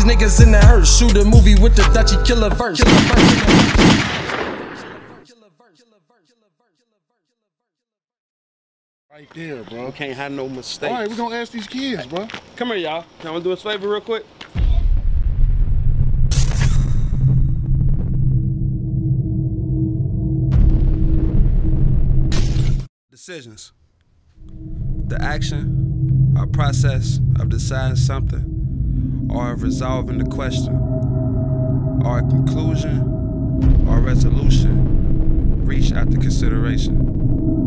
these niggas in the hearse. Shoot a movie with the Dutchie Killa verse. Right there, bro. Can't have no mistakes. All right, we're gonna ask these kids, bro. Come here, y'all. Can I do us a favor real quick? Decisions. The action or process of deciding something or resolving the question or conclusion or resolution reached after consideration.